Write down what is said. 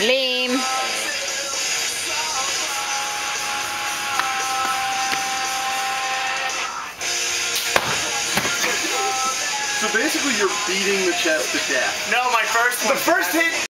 Lame. So basically, you're beating the chest to death. No, my first The first hit